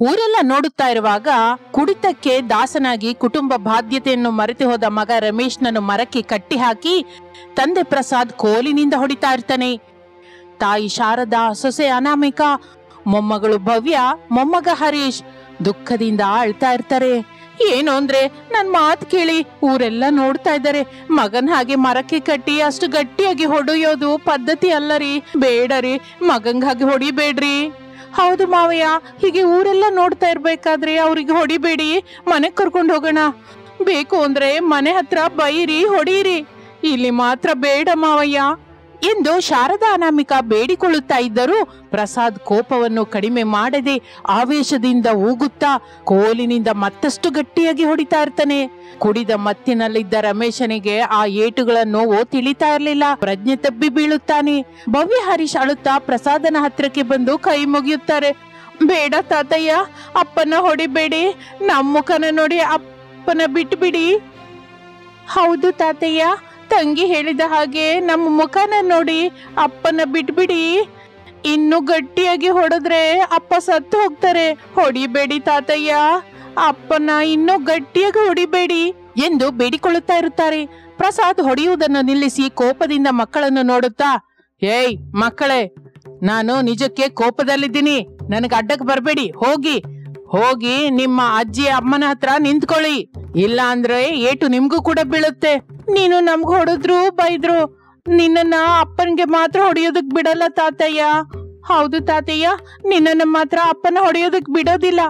ಊರೆಲ್ಲ ನೋಡುತ್ತಾ ಇರುವಾಗ ಕುಡಿತಕ್ಕೆ ದಾಸನಾಗಿ ಕುಟುಂಬ ಬಾಧ್ಯತೆಯನ್ನು ಮರೆತು ಹೋದ ಮಗ ರಮೇಶ್ನನ್ನು ಮರಕ್ಕೆ ಕಟ್ಟಿ ಹಾಕಿ ತಂದೆ ಪ್ರಸಾದ್ ಕೋಲಿನಿಂದ ಹೊಡಿತಾ ಇರ್ತಾನೆ. ತಾಯಿ ಶಾರದಾ, ಸೊಸೆ ಅನಾಮಿಕ, ಮೊಮ್ಮಗಳು ಭವ್ಯ, ಮೊಮ್ಮಗ ಹರೀಶ್ ದುಃಖದಿಂದ ಅಳ್ತಾ ಇರ್ತಾರೆ. ಏನು ಅಂದ್ರೆ ನನ್ ಮಾತ್ ಕೇಳಿ ಊರೆಲ್ಲ ನೋಡ್ತಾ ಇದ್ದಾರೆ. ಮಗನ್ ಹಾಗೆ ಮರಕ್ಕೆ ಕಟ್ಟಿ ಅಷ್ಟು ಗಟ್ಟಿಯಾಗಿ ಹೊಡೆಯೋದು ಪದ್ಧತಿ ಅಲ್ಲರಿ. ಬೇಡರಿ ಹಾಗೆ ಹೊಡಿಬೇಡ್ರಿ. ಹೌದು ಮಾವಯ್ಯ, ಹೀಗೆ ಊರೆಲ್ಲ ನೋಡ್ತಾ ಇರ್ಬೇಕಾದ್ರೆ ಅವ್ರಿಗೆ ಹೊಡಿಬೇಡಿ ಮನೆ ಕರ್ಕೊಂಡು ಹೋಗೋಣ. ಬೇಕು ಅಂದ್ರೆ ಮನೆ ಹತ್ರ ಬೈರಿ, ಹೊಡೀರಿ. ಇಲ್ಲಿ ಮಾತ್ರ ಬೇಡ ಮಾವಯ್ಯ. ಎಂದು ಶಾರದಾ ಅನಾಮಿಕ ಬೇಡಿಕೊಳ್ಳುತ್ತಾ ಇದ್ದರೂ ಪ್ರಸಾದ್ ಕೋಪವನ್ನು ಕಡಿಮೆ ಮಾಡದೆ ಆವೇಶದಿಂದ ಊಗುತ್ತಾ ಕೋಲಿನಿಂದ ಮತ್ತಷ್ಟು ಗಟ್ಟಿಯಾಗಿ ಹೊಡಿತಾ ಇರ್ತಾನೆ. ಕುಡಿದ ಮತ್ತಿನಲ್ಲಿದ್ದ ರಮೇಶನಿಗೆ ಆ ಏಟುಗಳನ್ನು ಓ ತಿಳಿತಾ ಇರಲಿಲ್ಲ. ಪ್ರಜ್ಞೆ ತಬ್ಬಿ ಬೀಳುತ್ತಾನೆ. ಭವ್ಯ ಹರೀಶ್ ಅಳುತ್ತಾ ಪ್ರಸಾದನ ಹತ್ರಕ್ಕೆ ಬಂದು ಕೈ ಮುಗಿಯುತ್ತಾರೆ. ಬೇಡ ತಾತಯ್ಯ, ಅಪ್ಪನ ಹೊಡಿಬೇಡಿ. ನಮ್ಮ ಮುಖನ ನೋಡಿ ಅಪ್ಪನ ಬಿಟ್ಬಿಡಿ. ಹೌದು ತಾತಯ್ಯ ತಂಗಿ ಹೇಳಿದ ಹಾಗೆ ನಮ್ಮ ಮುಖನ ನೋಡಿ ಅಪ್ಪನ ಬಿಟ್ಬಿಡಿ. ಇನ್ನು ಗಟ್ಟಿಯಾಗಿ ಹೊಡೆದ್ರೆ ಅಪ್ಪ ಸತ್ತು ಹೋಗ್ತಾರೆ. ಹೊಡಿಬೇಡಿ ತಾತಯ್ಯ. ಅಪ್ಪನ ಇನ್ನೂ ಗಟ್ಟಿಯಾಗಿ ಹೊಡಿಬೇಡಿ ಎಂದು ಬೇಡಿಕೊಳ್ಳುತ್ತಾ ಇರುತ್ತಾರೆ. ಪ್ರಸಾದ್ ಹೊಡೆಯುವುದನ್ನು ನಿಲ್ಲಿಸಿ ಕೋಪದಿಂದ ಮಕ್ಕಳನ್ನು ನೋಡುತ್ತಾ, ಏಯ್ ಮಕ್ಕಳೇ, ನಾನು ನಿಜಕ್ಕೆ ಕೋಪದಲ್ಲಿದ್ದೀನಿ. ನನಗೆ ಅಡ್ಡಕ್ಕೆ ಬರಬೇಡಿ, ಹೋಗಿ. ಹೋಗಿ ನಿಮ್ಮ ಅಜ್ಜಿ ಅಮ್ಮನ ಹತ್ರ ನಿಂತ್ಕೊಳ್ಳಿ. ಇಲ್ಲ ಅಂದ್ರೆ ಏಟು ನಿಮ್ಗೂ ಕೂಡ ಬೀಳುತ್ತೆ. ನೀನು ನಮ್ಗ್ ಹೊಡೆದ್ರು ಬೈದ್ರು ನಿನ್ನ ಅಪ್ಪನ್ಗೆ ಮಾತ್ರ ಹೊಡೆಯೋದಕ್ ಬಿಡಲ್ಲ ತಾತಯ್ಯ. ಹೌದು ತಾತಯ್ಯ ನಿನ್ನ ಮಾತ್ರ ಅಪ್ಪನ ಹೊಡೆಯೋದಕ್ ಬಿಡೋದಿಲ್ಲ.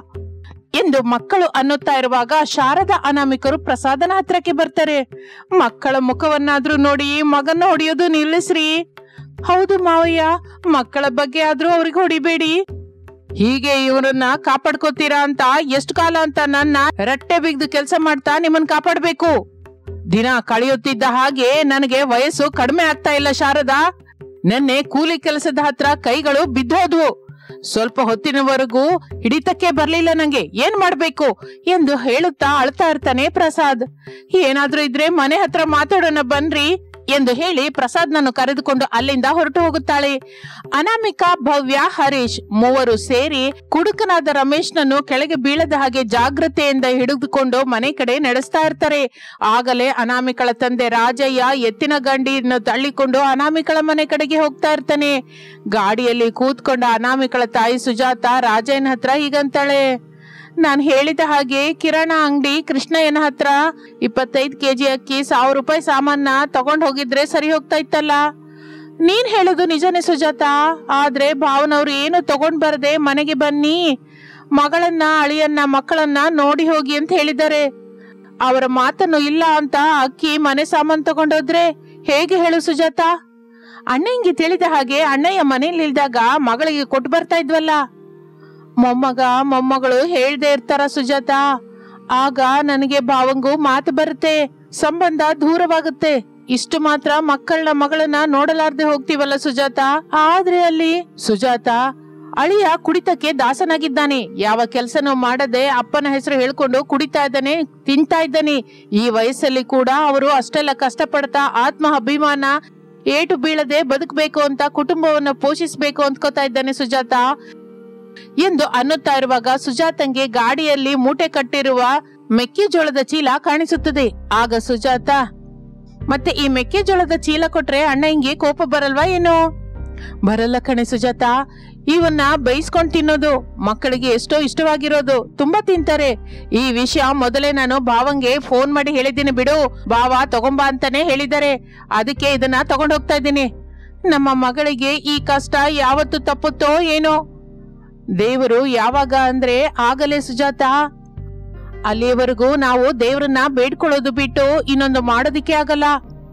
ಎಂದು ಮಕ್ಕಳು ಅನ್ನುತ್ತಾ ಇರುವಾಗ ಶಾರದಾ ಅನಾಮಿಕರು ಪ್ರಸಾದನ ಹತ್ರಕ್ಕೆ ಬರ್ತಾರೆ. ಮಕ್ಕಳ ಮುಖವನ್ನಾದ್ರೂ ನೋಡಿ ಮಗನ ಹೊಡೆಯೋದು ನಿಲ್ಲಿಸ್ರಿ. ಹೌದು ಮಾವಯ್ಯ, ಮಕ್ಕಳ ಬಗ್ಗೆ ಆದ್ರೂ ಅವ್ರಿಗೆ ಹೊಡಿಬೇಡಿ. ಹೀಗೆ ಇವರನ್ನ ಕಾಪಾಡ್ಕೋತೀರಾ ಅಂತ ಎಷ್ಟು ಕಾಲ ಅಂತ ನನ್ನ ರಟ್ಟೆ ಬಿಗ್ದು ಕೆಲಸ ಮಾಡ್ತಾ ನಿಮ್ಮನ್ ಕಾಪಾಡ್ಬೇಕು? ದಿನ ಕಳೆಯುತ್ತಿದ್ದ ಹಾಗೆ ನನಗೆ ವಯಸ್ಸು ಕಡಿಮೆ ಆಗ್ತಾ ಇಲ್ಲ ಶಾರದಾ. ನೆನ್ನೆ ಕೂಲಿ ಕೆಲಸದ ಹತ್ರ ಕೈಗಳು ಬಿದ್ದೋದ್ವು. ಸ್ವಲ್ಪ ಹೊತ್ತಿನವರೆಗೂ ಹಿಡಿತಕ್ಕೆ ಬರ್ಲಿಲ್ಲ ನಂಗೆ. ಏನ್ ಮಾಡ್ಬೇಕು? ಎಂದು ಹೇಳುತ್ತಾ ಅಳ್ತಾ ಇರ್ತಾನೆ ಪ್ರಸಾದ್. ಏನಾದ್ರೂ ಇದ್ರೆ ಮನೆ ಹತ್ರ ಮಾತಾಡೋಣ ಬನ್ರಿ. ಎಂದು ಹೇಳಿ ಪ್ರಸಾದ್ನನ್ನು ಕರೆದುಕೊಂಡು ಅಲ್ಲಿಂದ ಹೊರಟು ಹೋಗುತ್ತಾಳೆ. ಅನಾಮಿಕಾ, ಭವ್ಯ, ಹರೀಶ್ ಮೂವರು ಸೇರಿ ಕುಡುಕನಾದ ರಮೇಶ್ನನ್ನು ಕೆಳಗೆ ಬೀಳದ ಹಾಗೆ ಜಾಗ್ರತೆಯಿಂದ ಹಿಡಿದುಕೊಂಡು ಮನೆ ಕಡೆ ನಡೆಸ್ತಾ ಇರ್ತಾರೆ. ಆಗಲೇ ಅನಾಮಿಕಳ ತಂದೆ ರಾಜಯ್ಯ ಎತ್ತಿನ ಗಂಡಿಯನ್ನು ತಳ್ಳಿಕೊಂಡು ಅನಾಮಿಕಳ ಮನೆ ಕಡೆಗೆ ಹೋಗ್ತಾ ಇರ್ತಾನೆ. ಗಾಡಿಯಲ್ಲಿ ಕೂತ್ಕೊಂಡ ಅನಾಮಿಕಳ ತಾಯಿ ಸುಜಾತ ರಾಜಯ್ಯನ ಹತ್ರ ಹೀಗಂತಾಳೆ. ನಾನ್ ಹೇಳಿದ ಹಾಗೆ ಕಿರಾಣ ಅಂಗಡಿ ಕೃಷ್ಣಯ್ಯನ ಹತ್ರ ಇಪ್ಪತ್ತೈದು ಕೆಜಿ ಅಕ್ಕಿ, ಸಾವಿರ ರೂಪಾಯಿ ಸಾಮಾನ ತಗೊಂಡು ಹೋಗಿದ್ರೆ ಸರಿ ಹೋಗ್ತಾ ಇತ್ತಲ್ಲ? ನೀನ್ ಹೇಳುದು ನಿಜನೇ ಸುಜಾತ, ಆದ್ರೆ ಭಾವನವ್ರು ಏನು ತಗೊಂಡ್ ಬರದೆ ಮನೆಗೆ ಬನ್ನಿ, ಮಗಳನ್ನ, ಅಳಿಯನ್ನ, ಮಕ್ಕಳನ್ನ ನೋಡಿ ಹೋಗಿ ಅಂತ ಹೇಳಿದ್ದಾರೆ. ಅವರ ಮಾತನ್ನು ಇಲ್ಲ ಅಂತ ಅಕ್ಕಿ ಮನೆ ಸಾಮಾನು ತಗೊಂಡೋದ್ರೆ ಹೇಗೆ ಹೇಳು ಸುಜಾತ? ಅಣ್ಣಂಗೆ ತಿಳಿದ ಹಾಗೆ ಅಣ್ಣಯ್ಯ ಮನೆಯಲ್ಲಿ ಇಲ್ದಾಗ ಮಗಳಿಗೆ ಕೊಟ್ಟು ಬರ್ತಾ ಇದ್ವಲ್ಲ? ಮೊಮ್ಮಗ, ಮೊಮ್ಮಗಳು ಹೇಳ್ದೆ ಇರ್ತಾರ ಸುಜಾತ. ಆಗ ನನಗೆ ಭಾವಂಗೂ ಮಾತು ಬರುತ್ತೆ, ಸಂಬಂಧ ದೂರವಾಗುತ್ತೆ. ಇಷ್ಟು ಮಾತ್ರ ಮಕ್ಕಳನ್ನ, ಮಗಳನ್ನ ನೋಡಲಾರ್ದೆ ಹೋಗ್ತೀವಲ್ಲ ಸುಜಾತ? ಆದ್ರೆ ಅಲ್ಲಿ ಸುಜಾತ ಅಳಿಯ ಕುಡಿತಕ್ಕೆ ದಾಸನಾಗಿದ್ದಾನೆ. ಯಾವ ಕೆಲಸನೂ ಮಾಡದೆ ಅಪ್ಪನ ಹೆಸರು ಹೇಳ್ಕೊಂಡು ಕುಡಿತಾ ಇದ್ದಾನೆ, ತಿಂತಾ ಇದ್ದಾನೆ. ಈ ವಯಸ್ಸಲ್ಲಿ ಕೂಡ ಅವರು ಅಷ್ಟೆಲ್ಲ ಕಷ್ಟಪಡ್ತಾ ಆತ್ಮ ಅಭಿಮಾನ ಏಟು ಬೀಳದೆ ಬದುಕಬೇಕು ಅಂತ ಕುಟುಂಬವನ್ನ ಪೋಷಿಸಬೇಕು ಅಂದ್ಕೋತಾ ಇದ್ದಾನೆ ಸುಜಾತ. ಎಂದು ಅನ್ನುತ್ತಾ ಇರುವಾಗ ಸುಜಾತಂಗೆ ಗಾಡಿಯಲ್ಲಿ ಮೂಟೆ ಕಟ್ಟಿರುವ ಮೆಕ್ಕೆಜೋಳದ ಚೀಲ ಕಾಣಿಸುತ್ತದೆ. ಆಗ ಸುಜಾತ, ಮತ್ತೆ ಈ ಮೆಕ್ಕೆಜೋಳದ ಚೀಲ ಕೊಟ್ರೆ ಅಣ್ಣ ಹಿಂಗೆ ಕೋಪ ಬರಲ್ವಾ ಏನು? ಬರಲ್ಲ ಕಣೆ ಸುಜಾತ, ಇವನ್ನ ಬೈಸ್ಕೊಂಡ್ ತಿನ್ನೋದು, ಮಕ್ಕಳಿಗೆ ಎಷ್ಟೋ ಇಷ್ಟವಾಗಿರೋದು, ತುಂಬಾ ತಿಂತಾರೆ. ಈ ವಿಷಯ ಮೊದಲೇ ನಾನು ಭಾವಂಗೆ ಫೋನ್ ಮಾಡಿ ಹೇಳಿದ್ದೀನಿ ಬಿಡು, ಭಾವ ತಗೊಂಬಾ ಅಂತಾನೆ ಹೇಳಿದ್ದಾರೆ. ಅದಕ್ಕೆ ಇದನ್ನ ತಗೊಂಡ್ ಹೋಗ್ತಾ ಇದ್ದೀನಿ. ನಮ್ಮ ಮಗಳಿಗೆ ಈ ಕಷ್ಟ, ಯಾವತ್ತು ತಪ್ಪುತ್ತೋ ಏನೋ ದೇವರು ಯಾವಾಗ ಅಂದ್ರೆ ಆಗಲೇ ಸುಜಾತ ಅಲ್ಲಿಯವರೆಗೂ ನಾವು ದೇವರನ್ನ ಬೇಡ್ಕೊಳ್ಳೋದು ಬಿಟ್ಟು ಇನ್ನೊಂದು ಮಾಡೋದಿಕ್ಕೆ ಆಗಲ್ಲ.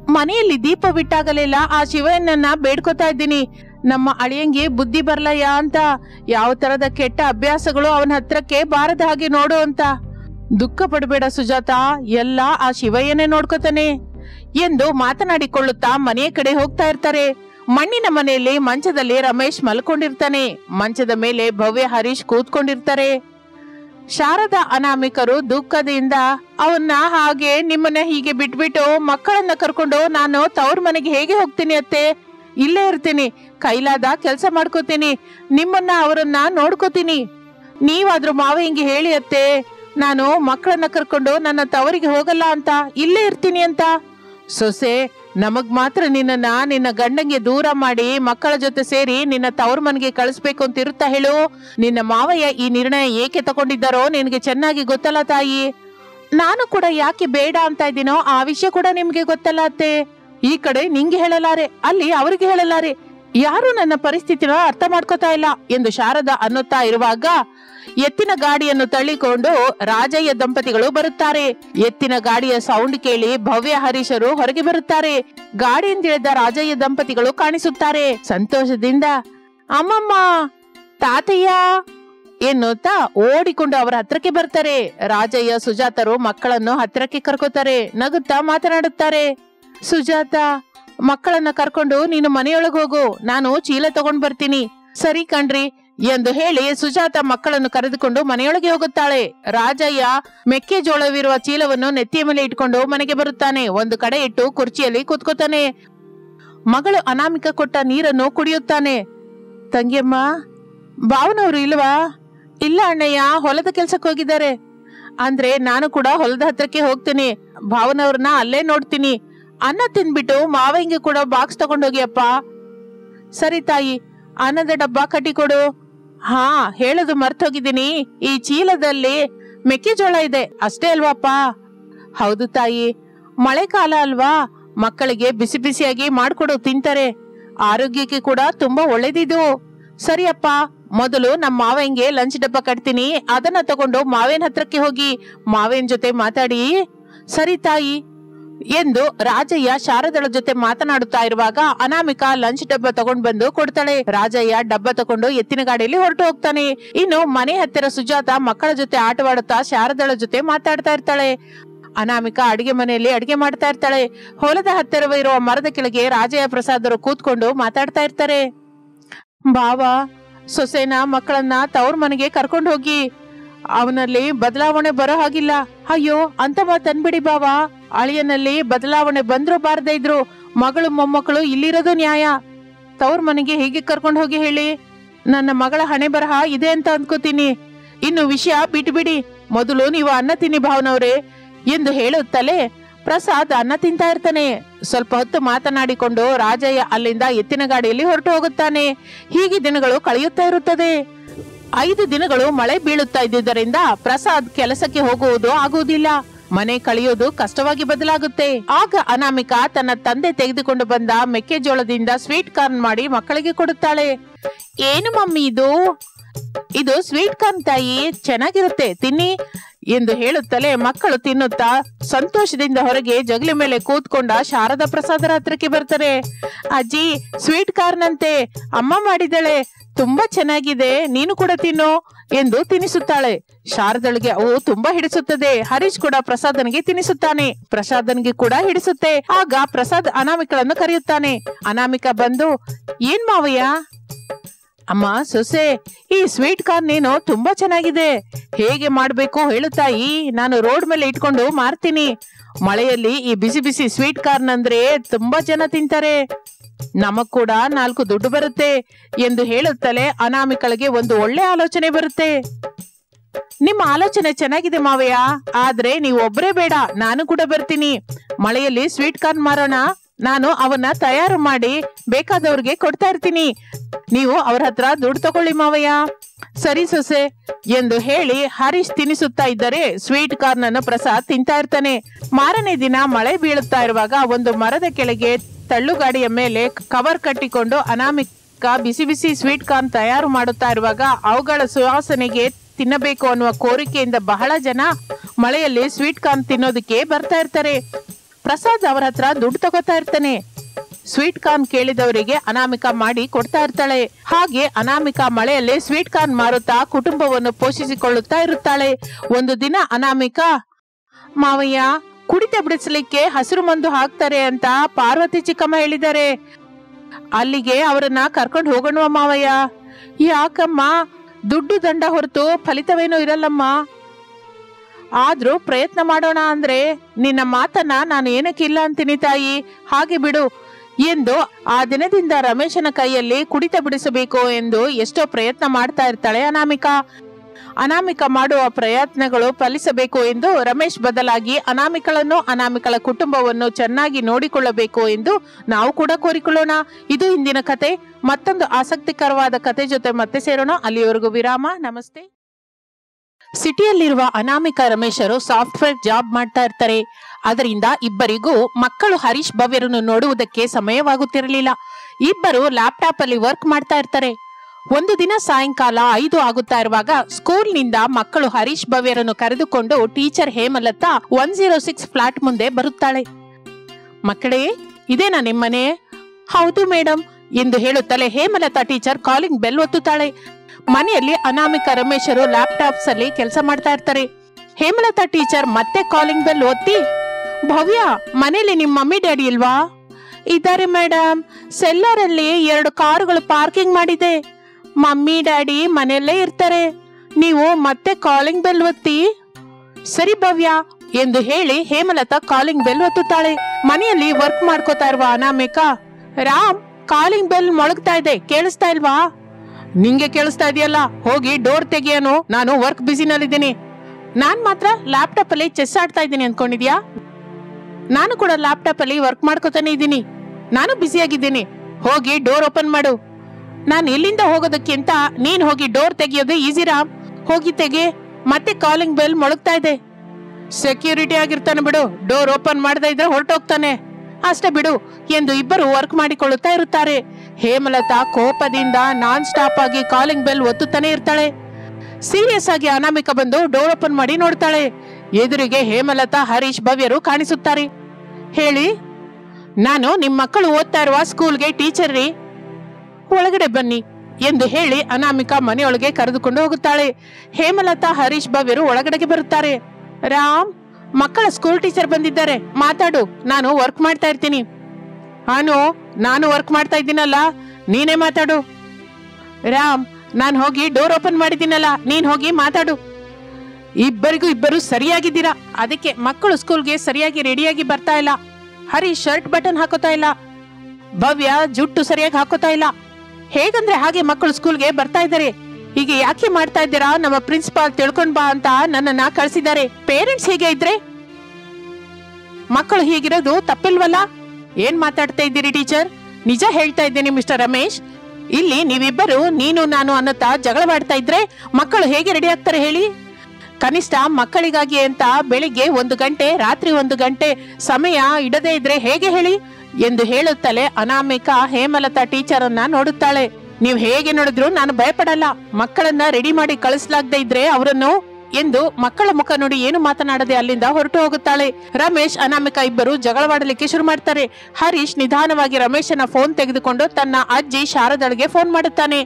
ಮನೆಯಲ್ಲಿ ದೀಪ ಬಿಟ್ಟಾಗಲೆಲ್ಲ ಆ ಶಿವಯ್ಯನನ್ನ ಬೇಡ್ಕೊತಾ ಇದ್ದೀನಿ. ನಮ್ಮ ಅಳಿಯಂಗಿ ಬುದ್ಧಿ ಬರ್ಲಯ್ಯ ಅಂತ, ಯಾವ ತರದ ಕೆಟ್ಟ ಅಭ್ಯಾಸಗಳು ಅವನ ಹತ್ರಕ್ಕೆ ಬಾರದ ಹಾಗೆ ನೋಡು ಅಂತ. ದುಃಖ ಪಡಬೇಡ ಸುಜಾತ, ಎಲ್ಲ ಆ ಶಿವಯ್ಯನೇ ನೋಡ್ಕೊತಾನೆ. ಎಂದು ಮಾತನಾಡಿಕೊಳ್ಳುತ್ತಾ ಮನೆಯ ಕಡೆ ಹೋಗ್ತಾ ಇರ್ತಾರೆ. ಮಣ್ಣಿನ ಮನೆಯಲ್ಲಿ ಮಂಚದಲ್ಲಿ ರಮೇಶ್ ಮಲ್ಕೊಂಡಿರ್ತಾನೆ. ಮಂಚದ ಮೇಲೆ ಭವ್ಯ ಹರೀಶ್ ಕೂತ್ಕೊಂಡಿರ್ತಾರೆ. ಶಾರದಾ ಅನಾಮಿಕರು ದುಃಖದಿಂದ ಅವನ್ನ ಹಾಗೆ ನಿಮ್ಮನ್ನ ಹೀಗೆ ಬಿಟ್ಬಿಟ್ಟು ಮಕ್ಕಳನ್ನ ಕರ್ಕೊಂಡು ನಾನು ತವ್ರ ಮನೆಗೆ ಹೇಗೆ ಹೋಗ್ತೀನಿ ಅತ್ತೆ? ಇಲ್ಲೇ ಇರ್ತೀನಿ. ಕೈಲಾದ ಕೆಲಸ ಮಾಡ್ಕೋತೀನಿ. ನಿಮ್ಮನ್ನ ಅವರನ್ನ ನೋಡ್ಕೋತೀನಿ. ನೀವಾದ್ರೂ ಮಾವ ಹಿಂಗೆ ಹೇಳಿ ಅತ್ತೆ. ನಾನು ಮಕ್ಕಳನ್ನ ಕರ್ಕೊಂಡು ನನ್ನ ತವರಿಗೆ ಹೋಗಲ್ಲ ಅಂತ ಇಲ್ಲೇ ಇರ್ತೀನಿ ಅಂತ. ಸೊಸೆ ನಮಗ್ ಮಾತ್ರ ನಿನ್ನ ನಿನ್ನ ಗಂಡಂಗೆ ದೂರ ಮಾಡಿ ಮಕ್ಕಳ ಜೊತೆ ಸೇರಿ ನಿನ್ನ ತವ್ರ ಮನೆಗೆ ಕಳಿಸ್ಬೇಕು ಅಂತ ಇರುತ್ತಾ ಹೇಳು? ನಿನ್ನ ಮಾವಯ್ಯ ಈ ನಿರ್ಣಯ ಏಕೆ ತಗೊಂಡಿದ್ದಾರೋ ನಿನಗೆ ಚೆನ್ನಾಗಿ ಗೊತ್ತಲ್ಲ ತಾಯಿ. ನಾನು ಕೂಡ ಯಾಕೆ ಬೇಡ ಅಂತ ಇದ್ದೀನೋ ಆ ವಿಷಯ ಕೂಡ ನಿಮ್ಗೆ ಗೊತ್ತಲ್ಲ ಅತ್ತೆ. ಈ ಕಡೆ ನಿಂಗೆ ಹೇಳಲಾರೆ, ಅಲ್ಲಿ ಅವ್ರಿಗೆ ಹೇಳಲಾರೆ. ಯಾರು ನನ್ನ ಪರಿಸ್ಥಿತಿನ ಅರ್ಥ ಮಾಡ್ಕೋತಾ ಇಲ್ಲ ಎಂದು ಶಾರದಾ ಅನ್ನುತ್ತಾ ಇರುವಾಗ ಎತ್ತಿನ ಗಾಡಿಯನ್ನು ತಳ್ಳಿಕೊಂಡು ರಾಜಯ್ಯ ದಂಪತಿಗಳು ಬರುತ್ತಾರೆ. ಎತ್ತಿನ ಗಾಡಿಯ ಸೌಂಡ್ ಕೇಳಿ ಭವ್ಯ ಹರೀಶರು ಹೊರಗೆ ಬರುತ್ತಾರೆ. ಗಾಡಿಯಿಂದಿಳಿದ ರಾಜಯ್ಯ ದಂಪತಿಗಳು ಕಾಣಿಸುತ್ತಾರೆ. ಸಂತೋಷದಿಂದ, ಅಮ್ಮಮ್ಮ ತಾತಯ್ಯ ಎನ್ನುತ್ತಾ ಓಡಿಕೊಂಡು ಅವರ ಹತ್ರಕ್ಕೆ ಬರ್ತಾರೆ. ರಾಜಯ್ಯ ಸುಜಾತರು ಮಕ್ಕಳನ್ನು ಹತ್ರಕ್ಕೆ ಕರ್ಕೋತಾರೆ. ನಗುತ್ತಾ ಮಾತನಾಡುತ್ತಾರೆ. ಸುಜಾತ, ಮಕ್ಕಳನ್ನ ಕರ್ಕೊಂಡು ನೀನು ಮನೆಯೊಳಗೆ ಹೋಗು. ನಾನು ಚೀಲ ತಗೊಂಡ್ ಬರ್ತೀನಿ. ಸರಿ ಕಣ್ರಿ ಎಂದು ಹೇಳಿ ಸುಜಾತ ಮಕ್ಕಳನ್ನು ಕರೆದುಕೊಂಡು ಮನೆಯೊಳಗೆ ಹೋಗುತ್ತಾಳೆ. ರಾಜಯ್ಯ ಮೆಕ್ಕೆಜೋಳವಿರುವ ಚೀಲವನ್ನು ನೆತ್ತಿಯ ಮೇಲೆ ಇಟ್ಕೊಂಡು ಮನೆಗೆ ಬರುತ್ತಾನೆ. ಒಂದು ಕಡೆ ಇಟ್ಟು ಕುರ್ಚಿಯಲ್ಲಿ ಕೂತ್ಕೋತಾನೆ. ಮಗಳು ಅನಾಮಿಕ ಕೊಟ್ಟ ನೀರನ್ನು ಕುಡಿಯುತ್ತಾನೆ. ತಂಗಿಯಮ್ಮ, ಭಾವನವರು ಇಲ್ವಾ? ಇಲ್ಲ ಅಣ್ಣಯ್ಯ, ಹೊಲದ ಕೆಲ್ಸಕ್ಕೆ ಹೋಗಿದ್ದಾರೆ. ಅಂದ್ರೆ ನಾನು ಕೂಡ ಹೊಲದ ಹತ್ರಕ್ಕೆ ಹೋಗ್ತೀನಿ. ಭಾವನವ್ರನ್ನ ಅಲ್ಲೇ ನೋಡ್ತೀನಿ. ಅನ್ನ ತಿನ್ಬಿಟ್ಟು ಮಾವಂಗೆ ಕೂಡ ಬಾಕ್ಸ್ ತಗೊಂಡೋಗಿಯಪ್ಪ ಸರಿ ತಾಯಿ, ಅನ್ನದ ಡಬ್ಬ ಕಟ್ಟಿಕೊಡು. ಹಾ, ಹೇಳೋದು ಮರ್ತೋಗಿದ್ದೀನಿ. ಈ ಚೀಲದಲ್ಲಿ ಮೆಕ್ಕೆಜೋಳ ಇದೆ. ಅಷ್ಟೇ ಅಲ್ವಾಪ್ಪ. ಹೌದು ತಾಯಿ. ಮಳೆಕಾಲ ಅಲ್ವಾ? ಮಕ್ಕಳಿಗೆ ಬಿಸಿ ಬಿಸಿಯಾಗಿ ಮಾಡ್ಕೊಡು ತಿಂತಾರೆ. ಆರೋಗ್ಯಕ್ಕೆ ಕೂಡ ತುಂಬಾ ಒಳ್ಳೇದಿದು. ಸರಿಯಪ್ಪ, ಮೊದಲು ನಮ್ಮ ಮಾವನ್ಗೆ ಲಂಚ್ ಡಬ್ಬ ಕಟ್ತೀನಿ. ಅದನ್ನ ತಗೊಂಡು ಮಾವೇನ್ ಹತ್ರಕ್ಕೆ ಹೋಗಿ ಮಾವೇನ್ ಜೊತೆ ಮಾತಾಡಿ. ಸರಿ ತಾಯಿ. ಎಂದು ರಾಜಯ್ಯ ಶಾರದಳ ಜೊತೆ ಮಾತನಾಡುತ್ತಾ ಇರುವಾಗ ಅನಾಮಿಕಾ ಲಂಚ್ ಡಬ್ಬ ತಗೊಂಡ್ ಬಂದು ಕೊಡ್ತಾಳೆ. ರಾಜಯ್ಯ ಡಬ್ಬ ತಗೊಂಡು ಎತ್ತಿನ ಗಾಡಿಯಲ್ಲಿ ಹೊರಟು ಹೋಗ್ತಾನೆ. ಇನ್ನು ಮನೆ ಹತ್ತಿರ ಸುಜಾತ ಮಕ್ಕಳ ಜೊತೆ ಆಟವಾಡುತ್ತಾ ಶಾರದಳ ಜೊತೆ ಮಾತಾಡ್ತಾ ಇರ್ತಾಳೆ. ಅನಾಮಿಕಾ ಅಡಿಗೆ ಮನೆಯಲ್ಲಿ ಅಡಿಗೆ ಮಾಡ್ತಾ ಇರ್ತಾಳೆ. ಹೊಲದ ಹತ್ತಿರವೇ ಇರುವ ಮರದ ಕೆಳಗೆ ರಾಜಯ್ಯ ಪ್ರಸಾದರು ಕೂತ್ಕೊಂಡು ಮಾತಾಡ್ತಾ ಇರ್ತಾರೆ. ಬಾವಾ, ಸೊಸೆನ, ಮಕ್ಕಳನ್ನ ತವ್ರ ಮನೆಗೆ ಕರ್ಕೊಂಡು ಹೋಗಿ. ಅವನಲ್ಲಿ ಬದಲಾವಣೆ ಬರೋ ಹಾಗಿಲ್ಲ. ಅಯ್ಯೋ, ಅಂತ ಮಾತನ್ಬಿಡಿ ಬಾವ. ಅಳಿಯನಲ್ಲಿ ಬದಲಾವಣೆ ಬಂದ್ರು ಬಾರದೇ ಇದ್ರು, ಮಗಳು ಮೊಮ್ಮಕ್ಕಳು ಇಲ್ಲಿರೋದು ನ್ಯಾಯ. ತವ್ರ ಮನೆಗೆ ಹೇಗೆ ಕರ್ಕೊಂಡು ಹೋಗಿ ಹೇಳಿ. ನನ್ನ ಮಗಳ ಹಣೆ ಬರಹ ಇದೆ ಅಂತ ಅನ್ಕೋತೀನಿ. ಇನ್ನು ವಿಷಯ ಬಿಟ್ಬಿಡಿ. ಮೊದಲು ನೀವು ಅನ್ನ ತಿನ್ನಿ ಭಾವನವ್ರೆ. ಎಂದು ಹೇಳುತ್ತಲೇ ಪ್ರಸಾದ್ ಅನ್ನ ತಿಂತಾ ಇರ್ತಾನೆ. ಸ್ವಲ್ಪ ಹೊತ್ತು ಮಾತನಾಡಿಕೊಂಡು ರಾಜಯ್ಯ ಅಲ್ಲಿಂದ ಎತ್ತಿನ ಗಾಡಿಯಲ್ಲಿ ಹೊರಟು ಹೋಗುತ್ತಾನೆ. ಹೀಗೆ ದಿನಗಳು ಕಳೆಯುತ್ತಾ ಇರುತ್ತದೆ. ಐದು ದಿನಗಳು ಮಳೆ ಬೀಳುತ್ತಾ ಇದ್ದುದರಿಂದ ಪ್ರಸಾದ್ ಕೆಲಸಕ್ಕೆ ಹೋಗುವುದು ಆಗುವುದಿಲ್ಲ. ಮನೆ ಕಳೆಯೋದು ಕಷ್ಟವಾಗಿ ಬದಲಾಗುತ್ತೆ. ಆಗ ಅನಾಮಿಕಾ ತನ್ನ ತಂದೆ ತೆಗೆದುಕೊಂಡು ಬಂದ ಮೆಕ್ಕೆಜೋಳದಿಂದ ಸ್ವೀಟ್ ಕಾರ್ನ್ ಮಾಡಿ ಮಕ್ಕಳಿಗೆ ಕೊಡುತ್ತಾಳೆ. ಏನು ಮಮ್ಮಿ ಇದು? ಇದು ಸ್ವೀಟ್ ಕಾರ್ನ್ ತಾಯಿ, ಚೆನ್ನಾಗಿರುತ್ತೆ, ತಿನ್ನಿ. ಎಂದು ಹೇಳುತ್ತಲೇ ಮಕ್ಕಳು ತಿನ್ನುತ್ತಾ ಸಂತೋಷದಿಂದ ಹೊರಗೆ ಜಗಲಿ ಮೇಲೆ ಕೂತ್ಕೊಂಡ ಶಾರದಾ ಪ್ರಸಾದರ ಹತ್ರಕ್ಕೆ ಬರ್ತಾರೆ ಅಜ್ಜಿ, ಸ್ವೀಟ್ ಕಾರ್ನಂತೆ. ಅಮ್ಮ ಮಾಡಿದಳೆ ತುಂಬಾ ಚೆನ್ನಾಗಿದೆ. ನೀನು ಕೂಡ ತಿನ್ನು ಎಂದು ತಿನ್ನಿಸುತ್ತಾಳೆ ಶಾರದಳಿಗೆ ಅವು ತುಂಬಾ ಹಿಡಿಸುತ್ತದೆ. ಹರೀಶ್ ಕೂಡ ಪ್ರಸಾದನಿಗೆ ತಿನ್ನಿಸುತ್ತಾನೆ ಪ್ರಸಾದನಿಗೆ ಕೂಡ ಹಿಡಿಸುತ್ತೆ. ಆಗ ಪ್ರಸಾದ್ ಅನಾಮಿಕಳನ್ನು ಕರೆಯುತ್ತಾನೆ. ಅನಾಮಿಕ ಬಂದು, ಏನ್ ಮಾವಯ್ಯ? ಅಮ್ಮ, ಸೊಸೆ, ಈ ಸ್ವೀಟ್ ಕಾರ್ನ್ ಏನು ತುಂಬಾ ಚೆನ್ನಾಗಿದೆ. ಹೇಗೆ ಮಾಡ್ಬೇಕು ಹೇಳುತ್ತಾಯಿ ನಾನು ರೋಡ್ ಮೇಲೆ ಇಟ್ಕೊಂಡು ಮಾರ್ತೀನಿ. ಮಳೆಯಲ್ಲಿ ಈ ಬಿಸಿ ಬಿಸಿ ಸ್ವೀಟ್ ಕಾರ್ನ್ ಅಂದ್ರೆ ತುಂಬಾ ಜನ ತಿಂತಾರೆ. ನಮಗ್ ಕೂಡ ನಾಲ್ಕು ದುಡ್ಡು ಬರುತ್ತೆ ಎಂದು ಹೇಳುತ್ತಲೇ ಅನಾಮಿಕಳಿಗೆ ಒಂದು ಒಳ್ಳೆ ಆಲೋಚನೆ ಬರುತ್ತೆ. ನಿಮ್ಮ ಆಲೋಚನೆ ಚೆನ್ನಾಗಿದೆ ಮಾವಯ್ಯ. ಆದ್ರೆ ನೀವು ಒಬ್ಬರೇ ಬೇಡ, ನಾನು ಕೂಡ ಬರ್ತೀನಿ. ಮಳೆಯಲ್ಲಿ ಸ್ವೀಟ್ ಕಾರ್ನ್ ಮಾರೋಣ. ನಾನು ಅವನ್ನ ತಯಾರು ಮಾಡಿ ಬೇಕಾದವ್ರಿಗೆ ಕೊಡ್ತಾ ಇರ್ತೀನಿ. ನೀವು ಅವ್ರ ಹತ್ರ ದುಡ್ಡು ತಗೊಳ್ಳಿ ಮಾವಯ್ಯ. ಸರಿ ಸೊಸೆ, ಎಂದು ಹೇಳಿ ಹರೀಶ್ ತಿನ್ನಿಸುತ್ತಾ ಇದ್ದರೆ ಸ್ವೀಟ್ ಕಾರ್ನ್ ಅನ್ನು ಪ್ರಸಾದ್ ತಿಂತಾ ಇರ್ತಾನೆ. ಮಾರನೇ ದಿನ ಮಳೆ ಬೀಳುತ್ತಾ ಇರುವಾಗ ಒಂದು ಮರದ ಕೆಳಗೆ ತಳ್ಳುಗಾಡಿಯ ಮೇಲೆ ಕವರ್ ಕಟ್ಟಿಕೊಂಡು ಅನಾಮಿಕ ಬಿಸಿ ಬಿಸಿ ಸ್ವೀಟ್ ಕಾರ್ನ್ ತಯಾರು ಮಾಡುತ್ತಾ ಇರುವಾಗ ಅವುಗಳ ಸುವಾಸನೆಗೆ ತಿನ್ನಬೇಕು ಅನ್ನುವ ಕೋರಿಕೆಯಿಂದ ಬಹಳ ಜನ ಮಳೆಯಲ್ಲಿ ಸ್ವೀಟ್ ಕಾರ್ನ್ ತಿನ್ನೋದಕ್ಕೆ ಬರ್ತಾ ಇರ್ತಾರೆ. ಪ್ರಸಾದ್ ಅವರ ಹತ್ರ ದುಡ್ಡು ತಗೋತಾ ಇರ್ತಾನೆ. ಸ್ವೀಟ್ ಕಾರ್ನ್ ಕೇಳಿದವರಿಗೆ ಅನಾಮಿಕ ಮಾಡಿ ಕೊಡ್ತಾ ಇರ್ತಾಳೆ. ಹಾಗೆ ಅನಾಮಿಕ ಮಳೆಯಲ್ಲಿ ಸ್ವೀಟ್ ಕಾರ್ನ್ ಮಾರುತ್ತಾ ಕುಟುಂಬವನ್ನು ಪೋಷಿಸಿಕೊಳ್ಳುತ್ತಾ ಇರುತ್ತಾಳೆ. ಒಂದು ದಿನ ಅನಾಮಿಕ, ಮಾವಯ್ಯ, ಕುಡಿತ ಬಿಡಿಸಲಿಕ್ಕೆ ಹಸಿರು ಮಂದು ಹಾಕ್ತಾರೆ ಅಂತ ಪಾರ್ವತಿ ಚಿಕ್ಕಮ್ಮ ಹೇಳಿದ್ದಾರೆ. ಅಲ್ಲಿಗೆ ಅವರನ್ನ ಕರ್ಕೊಂಡು ಹೋಗೋಣ ಮಾವಯ್ಯ. ಯಾಕಮ್ಮ, ದುಡ್ಡು ದಂಡ ಹೊರತು ಫಲಿತವೇನೂ ಇರಲ್ಲಮ್ಮ. ಆದ್ರೂ ಪ್ರಯತ್ನ ಮಾಡೋಣ ಅಂದ್ರೆ ನಿನ್ನ ಮಾತನ್ನ ನಾನು ಏನಕ್ಕಿಲ್ಲ ಅಂತೀನಿ ತಾಯಿ. ಹಾಗೆ ಬಿಡು. ಎಂದು ಆ ದಿನದಿಂದ ರಮೇಶನ ಕೈಯಲ್ಲಿ ಕುಡಿತ ಬಿಡಿಸಬೇಕು ಎಂದು ಎಷ್ಟೋ ಪ್ರಯತ್ನ ಮಾಡ್ತಾ ಇರ್ತಾಳೆ ಅನಾಮಿಕಾ. ಅನಾಮಿಕ ಮಾಡುವ ಪ್ರಯತ್ನಗಳು ಫಲಿಸಬೇಕು ಎಂದು ರಮೇಶ್ ಬದಲಾಗಿ ಅನಾಮಿಕಳನ್ನು ಅನಾಮಿಕಳ ಕುಟುಂಬವನ್ನು ಚೆನ್ನಾಗಿ ನೋಡಿಕೊಳ್ಳಬೇಕು ಎಂದು ನಾವು ಕೂಡ ಕೋರಿಕೊಳ್ಳೋಣ. ಇದು ಇಂದಿನ ಕತೆ. ಮತ್ತೊಂದು ಆಸಕ್ತಿಕರವಾದ ಕತೆ ಜೊತೆ ಮತ್ತೆ ಸೇರೋಣ. ಅಲ್ಲಿಯವರೆಗೂ ವಿರಾಮ. ನಮಸ್ತೆ. ಸಿಟಿಯಲ್ಲಿರುವ ಅನಾಮಿಕ ರಮೇಶರು ಸಾಫ್ಟ್ವೇರ್ ಜಾಬ್ ಮಾಡ್ತಾ ಇರ್ತಾರೆ. ಅದರಿಂದ ಇಬ್ಬರಿಗೂ ಮಕ್ಕಳು ಹರೀಶ್ ಭವ್ಯರನ್ನು ನೋಡುವುದಕ್ಕೆ ಸಮಯವಾಗುತ್ತಿರಲಿಲ್ಲ. ಇಬ್ಬರು ಲ್ಯಾಪ್ಟಾಪ್ ಅಲ್ಲಿ ವರ್ಕ್ ಮಾಡ್ತಾ ಇರ್ತಾರೆ. ಒಂದು ದಿನ ಸಾಯಂಕಾಲ ಐದು ಆಗುತ್ತಾ ಇರುವಾಗ ಸ್ಕೂಲ್ನಿಂದ ಮಕ್ಕಳು ಹರೀಶ್ ಭವ್ಯರನ್ನು ಕರೆದುಕೊಂಡು teacher Hemalatha one zero six flat ಮುಂದೆ ಬರುತ್ತಾಳೆ. ಮಕ್ಕಳೇ, ಇದೇನಾ ನಿಮ್ಮನೆ? ಹೌದು ಮೇಡಮ್ ಎಂದು ಹೇಳುತ್ತಲೇ ಹೇಮಲತಾ ಟೀಚರ್ ಕಾಲಿಂಗ್ ಬೆಲ್ ಒತ್ತುತ್ತಾಳೆ. ಮನೆಯಲ್ಲಿ ಅನಾಮಿಕ ರಮೇಶರು ಲ್ಯಾಪ್ಟಾಪ್ಸ್ ಅಲ್ಲಿ ಕೆಲಸ ಮಾಡ್ತಾ ಇರ್ತಾರೆ. ಹೇಮಲತಾ ಟೀಚರ್ ಮತ್ತೆ ಕಾಲಿಂಗ್ ಬೆಲ್ ಒತ್ತಿ, ಭವ್ಯ ಮನೇಲಿ ನಿಮ್ಮ ಮಮ್ಮಿ, ಡ್ಯಾಡಿ ಇಲ್ವಾ? ಇದ್ದಾರೆ ಮೇಡಮ್ ಸೆಲ್ಲರ್ ಅಲ್ಲಿ ಎರಡು ಕಾರುಗಳು ಪಾರ್ಕಿಂಗ್ ಮಾಡಿದೆ. ಮಮ್ಮಿ, ಡ್ಯಾಡಿ ಮನೆಯಲ್ಲೇ ಇರ್ತಾರೆ. ನೀವು ಮತ್ತೆ ಕಾಲಿಂಗ್ ಬೆಲ್ ಒತ್ತಿ. ಸರಿ ಭವ್ಯ, ಎಂದು ಹೇಳಿ ಹೇಮಲತಾ ಕಾಲಿಂಗ್ ಬೆಲ್ ಒತ್ತುತ್ತಾಳೆ. ಮನೆಯಲ್ಲಿ ವರ್ಕ್ ಮಾಡ್ಕೋತಾ ಇರುವ ಅನಾಮಿಕ, ರಾಮ್ ಕಾಲಿಂಗ್ ಬೆಲ್ ಮೊಳಗ್ತಾ ಇದೆ. ಕೇಳಿಸ್ತಾ ಇಲ್ವಾ? ನಿಂಗೆ ಕೇಳಿಸ್ತಾ ಇದೆಯಲ್ಲ? ಹೋಗಿ ಡೋರ್ ತೆಗಿಯೋನು. ನಾನು ವರ್ಕ್ ಬಿಸಿನಲ್ಲಿದ್ದೀನಿ ನಾನ್ ಮಾತ್ರ ಲ್ಯಾಪ್ಟಾಪ್ ಅಲ್ಲಿ ಚೆಸ್ ಆಡ್ತಾ ಇದ್ದೀನಿ ಅನ್ಕೊಂಡಿದ್ಯಾ? ನಾನು ಕೂಡ ಲ್ಯಾಪ್ಟಾಪ್ ಅಲ್ಲಿ ವರ್ಕ್ ಮಾಡ್ಕೋತಾನೆ ಇದ್ದೀನಿ. ನಾನು ಬ್ಯುಸಿಯಾಗಿದ್ದೀನಿ ಹೋಗಿ ಡೋರ್ ಓಪನ್ ಮಾಡು. ನಾನು ಎಲ್ಲಿಂದ ಹೋಗೋದಕ್ಕಿಂತ ನೀನ್ ಹೋಗಿ ಡೋರ್ ತೆಗಿಯೋದು ಈಸಿ ರಾಮ್. ಹೋಗಿ ತೆಗೆ. ಮತ್ತೆ ಕಾಲಿಂಗ್ ಬೆಲ್ ಮೊಳಗ್ತಾ ಇದೆ. ಸೆಕ್ಯೂರಿಟಿ ಆಗಿರ್ತಾನೆ ಬಿಡು. ಡೋರ್ ಓಪನ್ ಮಾಡದೇ ಇದ್ರೆ ಹೊರಟೋಗ್ತಾನೆ. ಅಷ್ಟೇ ಬಿಡು. ಎಂದು ಇಬ್ಬರು ವರ್ಕ್ ಮಾಡಿಕೊಳ್ಳುತ್ತಾ ಇರುತ್ತಾರೆ. ಹೇಮಲತಾ ಕೋಪದಿಂದ ನಾನ್ ಸ್ಟಾಪ್ ಆಗಿ ಕಾಲಿಂಗ್ ಬೆಲ್ ಒತ್ತುತ್ತಾನೆ ಇರ್ತಾಳೆ. ಸೀರಿಯಸ್ ಆಗಿ ಅನಾಮಿಕ ಬಂದು ಡೋರ್ ಓಪನ್ ಮಾಡಿ ನೋಡ್ತಾಳೆ. ಎದುರಿಗೆ ಹೇಮಲತಾ, ಹರೀಶ್, ಭವ್ಯರು ಕಾಣಿಸುತ್ತಾರೆ. ಹೇಳಿ, ನಾನು ನಿಮ್ ಮಕ್ಕಳು ಓದ್ತಾ ಇರುವ ಸ್ಕೂಲ್ಗೆ ಟೀಚರ್ ರೀ. ಒಳಗಡೆ ಬನ್ನಿ ಎಂದು ಹೇಳಿ ಅನಾಮಿಕಾ ಮನೆಯೊಳಗೆ ಕರೆದುಕೊಂಡು ಹೋಗುತ್ತಾಳೆ. ಹೇಮಲತಾ, ಹರೀಶ್, ಭವ್ಯರು ಒಳಗಡೆಗೆ ಬರುತ್ತಾರೆ. ರಾಮ್, ಮಕ್ಕಳ ಸ್ಕೂಲ್ ಟೀಚರ್ ಬಂದಿದ್ದಾರೆ. ಮಾತಾಡು, ನಾನು ವರ್ಕ್ ಮಾಡ್ತಾ ಇರ್ತೀನಿ. ಅನು ನಾನು ವರ್ಕ್ ಮಾಡ್ತಾ ಇದ್ದೀನಲ್ಲ, ನೀನೇ ಮಾತಾಡು. ರಾಮ್, ನಾನು ಹೋಗಿ ಡೋರ್ ಓಪನ್ ಮಾಡಿದ್ದೀನಲ್ಲ, ನೀನ್ ಹೋಗಿ ಮಾತಾಡು. ಇಬ್ಬರಿಗೂ ಇಬ್ಬರು ಸರಿಯಾಗಿದ್ದೀರಾ? ಅದಕ್ಕೆ ಮಕ್ಕಳು ಸ್ಕೂಲ್ಗೆ ಸರಿಯಾಗಿ ರೆಡಿಯಾಗಿ ಬರ್ತಾ ಇಲ್ಲ. ಹರಿ ಶರ್ಟ್ ಬಟನ್ ಹಾಕೋತಾ ಇಲ್ಲ. ಭವ್ಯ ಜುಟ್ಟು ಸರಿಯಾಗಿ ಹಾಕೋತಾ ಇಲ್ಲ. ಹೇಗಂದ್ರೆ ಹಾಗೆ ಮಕ್ಕಳು ಸ್ಕೂಲ್ಗೆ ಬರ್ತಾ ಇದ್ದಾರೆ. ಹೀಗೆ ಯಾಕೆ ಮಾಡ್ತಾ ಇದ್ದೀರಾ? ನಮ್ಮ ಪ್ರಿನ್ಸಿಪಾಲ್ ತಿಳ್ಕೊಂಡ್ ಬಾ ಅಂತ ನನ್ನನ್ನ ಕಳ್ಸಿದ್ದಾರೆ. ಪೇರೆಂಟ್ಸ್ ಹೀಗೆ ಇದ್ರೆ? ಮಕ್ಕಳು ಹೀಗಿರೋದು ತಪ್ಪಿಲ್ವಲ್ಲ? ಏನ್ ಮಾತಾಡ್ತಾ ಇದ್ದೀರಿ ಟೀಚರ್? ನಿಜ ಹೇಳ್ತಾ ಇದ್ದೀನಿ ಮಿಸ್ಟರ್ ರಮೇಶ್. ಇಲ್ಲಿ ನೀವಿಬ್ಬರು, ನೀನು, ನಾನು ಅನ್ನತಾ ಜಗಳವಾಡ್ತಾ ಇದ್ರೆ ಮಕ್ಕಳು ಹೇಗೆ ರೆಡಿ ಆಗ್ತಾರೆ ಹೇಳಿ? ಕನಿಷ್ಠ ಮಕ್ಕಳಿಗಾಗಿ ಅಂತ ಬೆಳಿಗ್ಗೆ ಒಂದು ಗಂಟೆ, ರಾತ್ರಿ ಒಂದು ಗಂಟೆ ಸಮಯ ಇಡದೇ ಇದ್ರೆ ಹೇಗೆ ಹೇಳಿ? ಎಂದು ಹೇಳುತ್ತಲೇ ಅನಾಮಿಕಾ ಹೇಮಲತಾ ಟೀಚರ್ ಅನ್ನ ನೋಡುತ್ತಾಳೆ. ನೀವು ಹೇಗೆ ನೋಡಿದ್ರು ನಾನು ಭಯಪಡಲ್ಲ. ಮಕ್ಕಳನ್ನ ರೆಡಿ ಮಾಡಿ ಕಳಿಸ್ಲಾಗ್ದೇ ಇದ್ರೆ ಅವರನ್ನು ಎಂದು ಮಕ್ಕಳ ಮುಖ ನೋಡಿ ಏನು ಮಾತನಾಡದೆ ಅಲ್ಲಿಂದ ಹೊರಟು ಹೋಗುತ್ತಾಳೆ. ರಮೇಶ್, ಅನಾಮಿಕಾ ಇಬ್ಬರು ಜಗಳವಾಡಲಿಕ್ಕೆ ಶುರು ಮಾಡ್ತಾರೆ. ಹರೀಶ್ ನಿಧಾನವಾಗಿ ರಮೇಶನ ಫೋನ್ ತೆಗೆದುಕೊಂಡು ತನ್ನ ಅಜ್ಜಿ ಶಾರದಳಿಗೆ ಫೋನ್ ಮಾಡುತ್ತಾನೆ.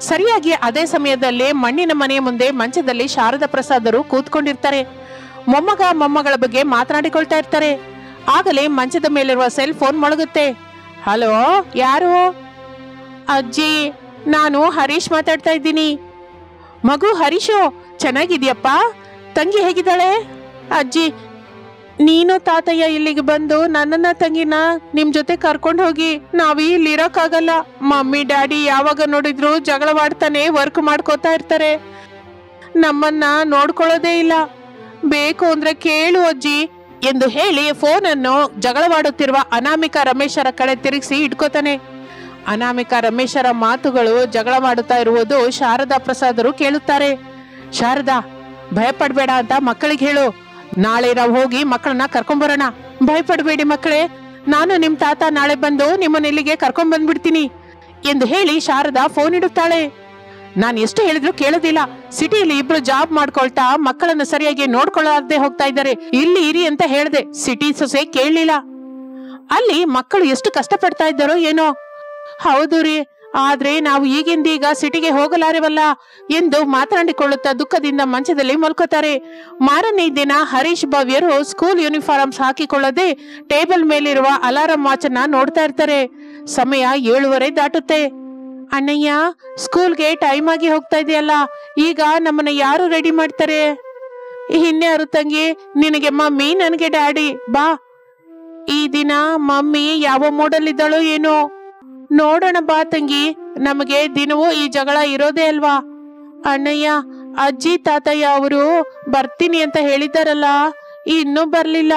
ಸರಿಯಾಗಿ ಅದೇ ಸಮಯದಲ್ಲಿ ಮಣ್ಣಿನ ಮನೆಯ ಮುಂದೆ ಮಂಚದಲ್ಲಿ ಶಾರದಾ ಪ್ರಸಾದರು ಕೂತ್ಕೊಂಡಿರ್ತಾರೆ. ಮೊಮ್ಮಗ, ಮೊಮ್ಮಗಳ ಬಗ್ಗೆ ಮಾತನಾಡಿಕೊಳ್ತಾ ಇರ್ತಾರೆ. ಆಗಲೇ ಮಂಚದ ಮೇಲಿರುವ ಸೆಲ್ ಫೋನ್ ಮೊಳಗುತ್ತೆ. ಹಲೋ ಯಾರು? ಅಜ್ಜಿ, ನಾನು ಹರೀಶ್ ಮಾತಾಡ್ತಾ ಇದ್ದೀನಿ. ಮಗು ಹರೀಶು ಚೆನ್ನಾಗಿದ್ಯಪ್ಪ? ತಂಗಿ ಹೇಗಿದ್ದಾಳೆ? ಅಜ್ಜಿ, ನೀನು ತಾತಯ್ಯ ಇಲ್ಲಿಗೆ ಬಂದು ನನ್ನನ್ನ ತಂಗಿನ ನಿಮ್ ಜೊತೆ ಕರ್ಕೊಂಡು ಹೋಗಿ ನಾವು ಇಲ್ಲಿ ಇರೋಕ್ಕಾಗಲ್ಲ ಮಮ್ಮಿ, ಡ್ಯಾಡಿ ಯಾವಾಗ ನೋಡಿದ್ರು ಜಗಳವಾಡ್ತಾನೆ, ವರ್ಕ್ ಮಾಡ್ಕೋತಾ ಇರ್ತಾರೆ. ನಮ್ಮನ್ನ ನೋಡ್ಕೊಳ್ಳೋದೇ ಇಲ್ಲ. ಬೇಕು ಅಂದ್ರೆ ಕೇಳು ಅಜ್ಜಿ. ಎಂದು ಹೇಳಿ ಫೋನನ್ನು ಜಗಳವಾಡುತ್ತಿರುವ ಅನಾಮಿಕ ರಮೇಶರ ಕಡೆ ತಿರುಗಿಸಿ ಇಟ್ಕೋತಾನೆ ಅನಾಮಿಕ ರಮೇಶರ ಮಾತುಗಳು ಜಗಳ ಮಾಡುತ್ತಾ ಇರುವುದು ಶಾರದಾ ಪ್ರಸಾದರು ಕೇಳುತ್ತಾರೆ. ಶಾರದಾ, ಭಯಪಡಬೇಡ ಅಂತ ಮಕ್ಕಳಿಗೆ ಹೇಳು. ನಾಳೆ ನಾವು ಹೋಗಿ ಮಕ್ಕಳನ್ನ ಕರ್ಕೊಂಬರೋಣ. ಭಯಪಡಬೇಡಿ ಮಕ್ಕಳೇ. ನಾನು ನಿಮ್ ತಾತ ನಾಳೆ ಬಂದು ನಿಮ್ಮನ್ನ ಇಲ್ಲಿಗೆ ಕರ್ಕೊಂಡ್ ಬಂದ್ಬಿಡ್ತೀನಿ ಎಂದು ಹೇಳಿ ಶಾರದಾ ಫೋನ್ ಇಡುತ್ತಾಳೆ. ನಾನು ಎಷ್ಟು ಹೇಳಿದ್ರು ಕೇಳೋದಿಲ್ಲ. ಸಿಟಿಯಲ್ಲಿ ಇಬ್ರು ಜಾಬ್ ಮಾಡ್ಕೊಳ್ತಾ ಮಕ್ಕಳನ್ನ ಸರಿಯಾಗಿ ನೋಡ್ಕೊಳ್ಳಾರ್ದೆ ಹೋಗ್ತಾ ಇದ್ದಾರೆ. ಇಲ್ಲಿ ಇರಿ ಅಂತ ಹೇಳ್ದೆ. ಸಿಟಿ ಸೊಸೆ ಕೇಳಲಿಲ್ಲ. ಅಲ್ಲಿ ಮಕ್ಕಳು ಎಷ್ಟು ಕಷ್ಟಪಡ್ತಾ ಇದ್ದಾರೋ ಏನೋ. ಹೌದು ರೀ. ಆದ್ರೆ ನಾವು ಈಗಿಂದೀಗ ಸಿಟಿಗೆ ಹೋಗಲಾರೆವಲ್ಲ ಎಂದು ಮಾತನಾಡಿಕೊಳ್ಳುತ್ತಾ ದುಃಖದಿಂದ ಮಂಚದಲ್ಲಿ ಮಲ್ಕೋತಾರೆ. ಮಾರನೇ ದಿನ ಹರೀಶ್ ಭವ್ಯರು ಸ್ಕೂಲ್ ಯೂನಿಫಾರ್ಮ್ಸ್ ಹಾಕಿಕೊಳ್ಳದೆ ಟೇಬಲ್ ಮೇಲಿರುವ ಅಲಾರಂ ವಾಚನ್ನ ನೋಡ್ತಾ ಇರ್ತಾರೆ. ಸಮಯ ಏಳುವರೆ ದಾಟುತ್ತೆ. ಅಣ್ಣಯ್ಯ, ಸ್ಕೂಲ್ಗೆ ಟೈಮ್ ಆಗಿ ಹೋಗ್ತಾ ಇದೆಯಲ್ಲ, ಈಗ ನಮ್ಮನ್ನ ಯಾರು ರೆಡಿ ಮಾಡ್ತಾರೆ? ಇನ್ಯಾರು ತಂಗಿ, ನಿನಗೆ ಮಮ್ಮಿ, ನನಗೆ ಡ್ಯಾಡಿ, ಬಾ. ಈ ದಿನ ಮಮ್ಮಿ ಯಾವ ಮೂಡಲ್ಲಿದ್ದಾಳೋ ಏನೋ? ನೋಡೋಣ ಬಾ ತಂಗಿ, ನಮಗೆ ದಿನವೂ ಈ ಜಗಳ ಇರೋದೇ ಅಲ್ವಾ? ಅಣ್ಣಯ್ಯ, ಅಜ್ಜಿ, ತಾತಯ್ಯ ಅವರು ಬರ್ತೀನಿ ಅಂತ ಹೇಳಿದ್ದಾರಲ್ಲ, ಇನ್ನೂ ಬರ್ಲಿಲ್ಲ.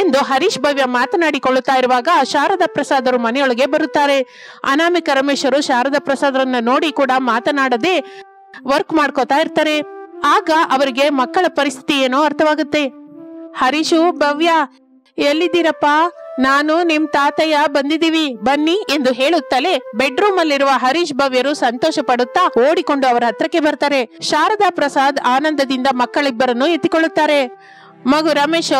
ಎಂದು ಹರೀಶ್ ಭವ್ಯ ಮಾತನಾಡಿಕೊಳ್ಳುತ್ತಾ ಇರುವಾಗ ಶಾರದಾ ಪ್ರಸಾದರು ಮನೆಯೊಳಗೆ ಬರುತ್ತಾರೆ. ಅನಾಮಿಕ ರಮೇಶರು ಶಾರದಾ ಪ್ರಸಾದರನ್ನ ನೋಡಿ ಕೂಡ ಮಾತನಾಡದೆ ವರ್ಕ್ ಮಾಡ್ಕೋತಾ ಇರ್ತಾರೆ. ಆಗ ಅವರಿಗೆ ಮಕ್ಕಳ ಪರಿಸ್ಥಿತಿ ಏನೋ ಅರ್ಥವಾಗುತ್ತೆ. ಹರೀಶು, ಭವ್ಯ, ಎಲ್ಲಿದ್ದೀರಪ್ಪ? ನಾನು ನಿಮ್ ತಾತಯ್ಯ ಬಂದಿದೀವಿ ಬನ್ನಿ ಎಂದು ಹೇಳುತ್ತಲೇ ಬೆಡ್ರೂಮ್ ಅಲ್ಲಿರುವ ಹರೀಶ್ ಭವ್ಯರು ಸಂತೋಷ ಪಡುತ್ತಾ ಓಡಿಕೊಂಡು ಅವರ ಹತ್ರಕ್ಕೆ ಬರ್ತಾರೆ. ಶಾರದಾ ಪ್ರಸಾದ್ ಆನಂದದಿಂದ ಮಕ್ಕಳಿಬ್ಬರನ್ನು ಎತ್ತಿಕೊಳ್ಳುತ್ತಾರೆ. ಮಗು ರಮೇಶ್,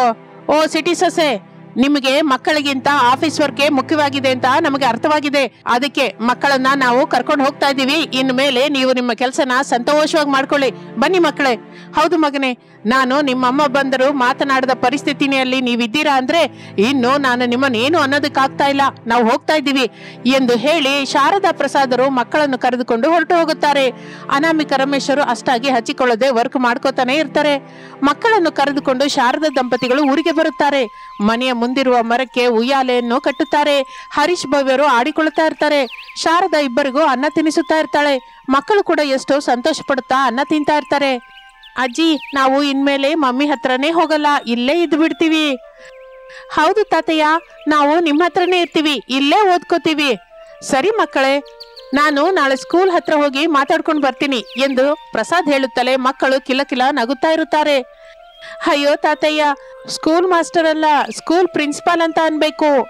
ಓ ಸಿಟಿ ಸೊಸೆ ನಿಮಗೆ ಮಕ್ಕಳಿಗಿಂತ ಆಫೀಸ್ ವರ್ಕ್ ಮುಖ್ಯವಾಗಿದೆ ಅಂತ ನಮಗೆ ಅರ್ಥವಾಗಿದೆ. ಅದಕ್ಕೆ ಮಕ್ಕಳನ್ನ ನಾವು ಕರ್ಕೊಂಡು ಹೋಗ್ತಾ ಇದೀವಿ ಇನ್ ಮೇಲೆ ನೀವು ನಿಮ್ಮ ಕೆಲಸನ ಸಂತೋಷವಾಗಿ ಮಾಡ್ಕೊಳ್ಳಿ. ಬನ್ನಿ ಮಕ್ಕಳೇ. ಹೌದು ಮಗನೇ, ನಾನು ನಿಮ್ಮಮ್ಮ ಬಂದರು ಮಾತನಾಡದ ಪರಿಸ್ಥಿತಿನಲ್ಲಿ ನೀವಿದ್ದೀರಾ ಅಂದ್ರೆ, ಇನ್ನು ನಾನು ನಿಮ್ಮನ್ನ ಏನು ಅನ್ನೋದಕ್ಕಾಗ್ತಾ ಇಲ್ಲ. ನಾವು ಹೋಗ್ತಾ ಇದ್ದೀವಿ ಎಂದು ಹೇಳಿ ಶಾರದಾ ಪ್ರಸಾದರು ಮಕ್ಕಳನ್ನು ಕರೆದುಕೊಂಡು ಹೊರಟು ಹೋಗುತ್ತಾರೆ. ಅನಾಮಿಕ ರಮೇಶರು ಅಷ್ಟಾಗಿ ಹಚ್ಚಿಕೊಳ್ಳದೆ ವರ್ಕ್ ಮಾಡ್ಕೋತಾನೆ ಇರ್ತಾರೆ. ಮಕ್ಕಳನ್ನು ಕರೆದುಕೊಂಡು ಶಾರದಾ ದಂಪತಿಗಳು ಊರಿಗೆ ಬರುತ್ತಾರೆ. ಮನೆಯ ಮುಂದಿರುವ ಮರಕ್ಕೆ ಉಯ್ಯಾಲೆಯನ್ನು ಕಟ್ಟುತ್ತಾರೆ. ಹರೀಶ್ ಭವ್ಯರು ಆಡಿಕೊಳ್ಳುತ್ತಾ ಇರ್ತಾರೆ. ಶಾರದಾ ಇಬ್ಬರಿಗೂ ಅನ್ನ ತಿನ್ನಿಸುತ್ತಾ ಇರ್ತಾಳೆ. ಮಕ್ಕಳು ಕೂಡ ಎಷ್ಟೋ ಸಂತೋಷ ಪಡುತ್ತಾ ಅನ್ನ ತಿಂತಾ ಇರ್ತಾರೆ. ಅಜ್ಜಿ, ನಾವು ಇನ್ಮೇಲೆ ಮಮ್ಮಿ ಹತ್ರನೇ ಹೋಗಲ್ಲ, ಇಲ್ಲೇ ಇದ್ದು ಬಿಡ್ತೀವಿ. ಹೌದು ತಾತಯ್ಯ, ನಾವು ನಿಮ್ಮ ಹತ್ರನೇ ಇರ್ತೀವಿ, ಇಲ್ಲೇ ಓದ್ಕೋತೀವಿ. ಸರಿ ಮಕ್ಕಳೇ, ನಾನು ನಾಳೆ ಸ್ಕೂಲ್ ಹತ್ರ ಹೋಗಿ ಮಾತಾಡ್ಕೊಂಡು ಬರ್ತೀನಿ ಎಂದು ಪ್ರಸಾದ್ ಹೇಳುತ್ತಲೇ ಮಕ್ಕಳು ಕಿಲಕಿಲ ನಗುತ್ತಾ ಇರುತ್ತಾರೆ. ಅಯ್ಯೋ ತಾತಯ್ಯ ಸ್ಕೂಲ್ ಮಾಸ್ಟರ್ ಅಲ್ಲ ಸ್ಕೂಲ್ ಪ್ರಿನ್ಸಿಪಾಲ್ ಅಂತ ಅನ್ಬೇಕು.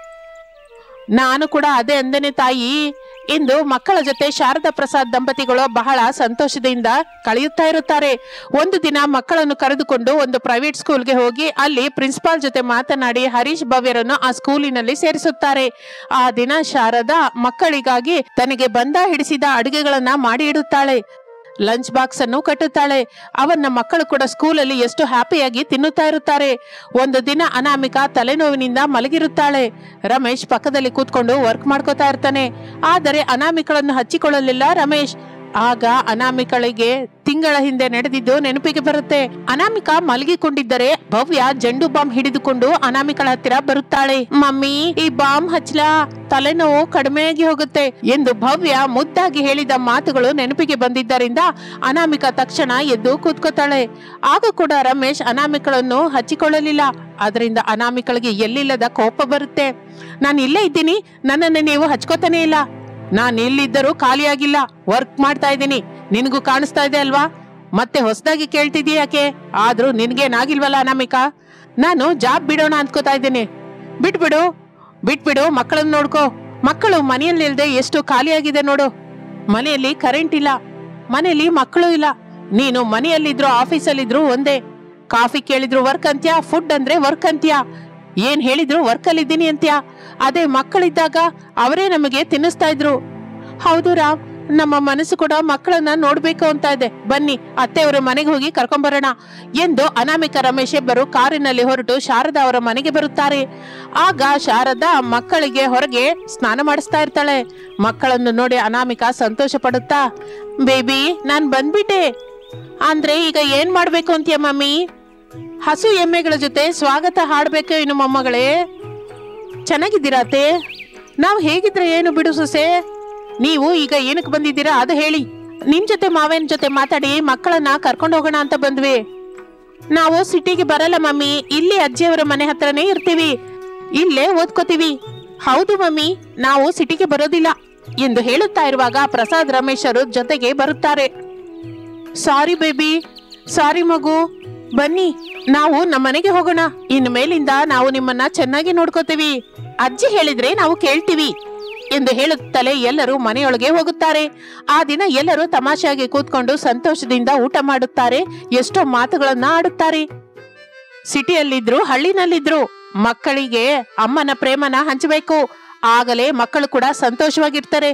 ನಾನು ಕೂಡ ಅದೇ ಅಂದನೆ ತಾಯಿ. ಇಂದು ಮಕ್ಕಳ ಜೊತೆ ಶಾರದಾ ಪ್ರಸಾದ್ ದಂಪತಿಗಳು ಬಹಳ ಸಂತೋಷದಿಂದ ಕಳೆಯುತ್ತಾ ಇರುತ್ತಾರೆ. ಒಂದು ದಿನ ಮಕ್ಕಳನ್ನು ಕರೆದುಕೊಂಡು ಒಂದು ಪ್ರೈವೇಟ್ ಸ್ಕೂಲ್ಗೆ ಹೋಗಿ ಅಲ್ಲಿ ಪ್ರಿನ್ಸಿಪಾಲ್ ಜೊತೆ ಮಾತನಾಡಿ ಹರೀಶ್ ಭವ್ಯರನ್ನು ಆ ಸ್ಕೂಲಿನಲ್ಲಿ ಸೇರಿಸುತ್ತಾರೆ. ಆ ದಿನ ಶಾರದಾ ಮಕ್ಕಳಿಗಾಗಿ ತನಗೆ ಬಂದ ಹಿಡಿಸಿದ ಅಡುಗೆಗಳನ್ನ ಮಾಡಿ ಇಡುತ್ತಾಳೆ. ಲಂಚ್ ಬಾಕ್ಸ್ ಅನ್ನು ಕಟ್ಟುತ್ತಾಳೆ. ಅವನ್ನ ಮಕ್ಕಳು ಕೂಡ ಸ್ಕೂಲಲ್ಲಿ ಎಷ್ಟು ಹ್ಯಾಪಿಯಾಗಿ ತಿನ್ನುತ್ತಾ ಇರುತ್ತಾರೆ. ಒಂದು ದಿನ ಅನಾಮಿಕಾ ತಲೆನೋವಿನಿಂದ ಮಲಗಿರುತ್ತಾಳೆ. ರಮೇಶ್ ಪಕ್ಕದಲ್ಲಿ ಕೂತ್ಕೊಂಡು ವರ್ಕ್ ಮಾಡ್ಕೋತಾ ಇರ್ತಾನೆ. ಆದರೆ ಅನಾಮಿಕಳನ್ನು ಹಚ್ಚಿಕೊಳ್ಳಲಿಲ್ಲ ರಮೇಶ್. ಆಗ ಅನಾಮಿಕಳಿಗೆ ತಿಂಗಳ ಹಿಂದೆ ನಡೆದಿದ್ದು ನೆನಪಿಗೆ ಬರುತ್ತೆ. ಅನಾಮಿಕಾ ಮಲಗಿಕೊಂಡಿದ್ದರೆ ಭವ್ಯ ಜಂಡು ಬಾಂಬ್ ಹಿಡಿದುಕೊಂಡು ಅನಾಮಿಕಳ ಹತ್ತಿರ ಬರುತ್ತಾಳೆ. ಮಮ್ಮಿ, ಈ ಬಾಂಬ್ ಹಚ್ಲಾ, ತಲೆನೋವು ಕಡಿಮೆಯಾಗಿ ಹೋಗುತ್ತೆ ಎಂದು ಭವ್ಯ ಮುದ್ದಾಗಿ ಹೇಳಿದ ಮಾತುಗಳು ನೆನಪಿಗೆ ಬಂದಿದ್ದರಿಂದ ಅನಾಮಿಕಾ ತಕ್ಷಣ ಎದ್ದು ಕೂತ್ಕೋತಾಳೆ. ಆಗ ಕೂಡ ರಮೇಶ್ ಅನಾಮಿಕಳನ್ನು ಹಚ್ಚಿಕೊಳ್ಳಲಿಲ್ಲ. ಅದರಿಂದ ಅನಾಮಿಕಳಿಗೆ ಎಲ್ಲಿಲ್ಲದ ಕೋಪ ಬರುತ್ತೆ. ನಾನು ಇಲ್ಲೇ ಇದ್ದೀನಿ. ನನ್ನನ್ನು ನೀವು ಹಚ್ಕೋತಾನೆ ಇಲ್ಲ. ನಾನು ಎಲ್ಲಿದ್ದರೂ ಖಾಲಿಯಾಗಿಲ್ಲ ವರ್ಕ್ ಮಾಡ್ತಾ ಇದ್ದೀನಿ. ನಿನಗೂ ಕಾಣಿಸ್ತಾ ಇದೆ ಅಲ್ವಾ? ಮತ್ತೆ ಹೊಸದಾಗಿ ಕೇಳ್ತಿದೀಯಾಕೆ ಆದ್ರೂ ನಿನ್ಗೇನಾಗಿಲ್ವಲ್ಲ ಅನಾಮಿಕಾ? ನಾನು ಜಾಬ್ ಬಿಡೋಣ ಅಂದ್ಕೋತಾ ಇದ್ದೀನಿ. ಬಿಟ್ಬಿಡು. ಬಿಟ್ಬಿಡು, ಮಕ್ಕಳನ್ನ ನೋಡ್ಕೋ. ಮಕ್ಕಳು ಮನೆಯಲ್ಲಿಲ್ದೆ ಎಷ್ಟು ಖಾಲಿಯಾಗಿದೆ ನೋಡು. ಮನೆಯಲ್ಲಿ ಕರೆಂಟ್ ಇಲ್ಲ. ಮನೆಯಲ್ಲಿ ಮಕ್ಕಳು ಇಲ್ಲ. ನೀನು ಮನೆಯಲ್ಲಿದ್ರು ಆಫೀಸಲ್ಲಿದ್ರು ಒಂದೇ. ಕಾಫಿ ಕೇಳಿದ್ರು ವರ್ಕ್ ಅಂತ್ಯಾ? ಫುಡ್ ಅಂದ್ರೆ ವರ್ಕ್ ಅಂತ್ಯಾ? ಏನ್ ಹೇಳಿದ್ರು ವರ್ಕ್ ಇದ್ದೀನಿ ಅಂತ್ಯ? ಅದೇ ಮಕ್ಕಳಿದ್ದಾಗ ಅವರೇ ನಮಗೆ ತಿನ್ನಿಸ್ತಾ ಇದ್ರು. ಹೌದು ರಾಮ್, ನಮ್ಮ ಮನಸ್ಸು ಕೂಡ ಮಕ್ಕಳನ್ನ ನೋಡ್ಬೇಕು ಅಂತ ಇದೆ. ಬನ್ನಿ, ಅತ್ತೆಯವರ ಮನೆಗೆ ಹೋಗಿ ಕರ್ಕೊಂಬರೋಣ. ಎಂದು ಅನಾಮಿಕ ರಮೇಶ್ ಇಬ್ಬರು ಕಾರಿನಲ್ಲಿ ಹೊರಟು ಶಾರದಾ ಅವರ ಮನೆಗೆ ಬರುತ್ತಾರೆ. ಆಗ ಶಾರದಾ ಮಕ್ಕಳಿಗೆ ಹೊರಗೆ ಸ್ನಾನ ಮಾಡಿಸ್ತಾ ಇರ್ತಾಳೆ. ಮಕ್ಕಳನ್ನು ನೋಡಿ ಅನಾಮಿಕ ಸಂತೋಷ ಪಡುತ್ತಾ, ಬೇಬಿ, ನಾನ್ ಬಂದ್ಬಿಟ್ಟೆ. ಅಂದ್ರೆ ಈಗ ಏನ್ ಮಾಡ್ಬೇಕು ಅಂತೀಯ ಮಮ್ಮಿ? ಹಸು ಎಮ್ಮೆಗಳ ಜೊತೆ ಸ್ವಾಗತ ಹಾಡ್ಬೇಕು ಇನ್ನು ಮೊಮ್ಮಗಳೇ. ಚೆನ್ನಾಗಿದ್ದೀರಾ ಅತ್ತೆ? ನಾವು ಹೇಗಿದ್ರೆ ಏನು ಬಿಡು ಸೊಸೆ? ನೀವು ಈಗ ಏನಕ್ಕೆ ಬಂದಿದ್ದೀರಾ ಅದು ಹೇಳಿ. ನಿಮ್ ಜೊತೆ ಮಾವೇನ ಜೊತೆ ಮಾತಾಡಿ ಮಕ್ಕಳನ್ನ ಕರ್ಕೊಂಡು ಹೋಗೋಣ ಅಂತ ಬಂದ್ವಿ. ನಾವು ಸಿಟಿಗೆ ಬರಲ್ಲ ಮಮ್ಮಿ, ಇಲ್ಲಿ ಅಜ್ಜಿಯವರ ಮನೆ ಹತ್ರನೇ ಇರ್ತೀವಿ. ಇಲ್ಲೇ ಓದ್ಕೋತೀವಿ. ಹೌದು ಮಮ್ಮಿ, ನಾವು ಸಿಟಿಗೆ ಬರೋದಿಲ್ಲ. ಎಂದು ಹೇಳುತ್ತಾ ಇರುವಾಗ ಪ್ರಸಾದ್ ರಮೇಶರು ಜೊತೆಗೆ ಬರುತ್ತಾರೆ. ಸಾರಿ ಬೇಬಿ, ಸಾರಿ ಮಗು ಬನ್ನಿ, ನಾವು ನಮ್ಮ ಮನೆಗೆ ಹೋಗೋಣ. ಇನ್ನು ಮೇಲಿಂದ ನಾವು ನಿಮ್ಮನ್ನ ಚೆನ್ನಾಗಿ ನೋಡ್ಕೋತೀವಿ. ಅಜ್ಜಿ ಹೇಳಿದ್ರೆ ನಾವು ಕೇಳ್ತೀವಿ ಎಂದು ಹೇಳುತ್ತಲೇ ಎಲ್ಲರೂ ಮನೆಯೊಳಗೆ ಹೋಗುತ್ತಾರೆ. ಆ ದಿನ ಎಲ್ಲರೂ ತಮಾಷೆಯಾಗಿ ಕೂತ್ಕೊಂಡು ಸಂತೋಷದಿಂದ ಊಟ ಮಾಡುತ್ತಾರೆ, ಎಷ್ಟೋ ಮಾತುಗಳನ್ನ ಆಡುತ್ತಾರೆ. ಸಿಟಿಯಲ್ಲಿದ್ರು, ಹಳ್ಳಿನಲ್ಲಿದ್ರು ಮಕ್ಕಳಿಗೆ ಅಮ್ಮನ ಪ್ರೇಮನ ಹಂಚಬೇಕು. ಆಗಲೇ ಮಕ್ಕಳು ಕೂಡ ಸಂತೋಷವಾಗಿರ್ತಾರೆ.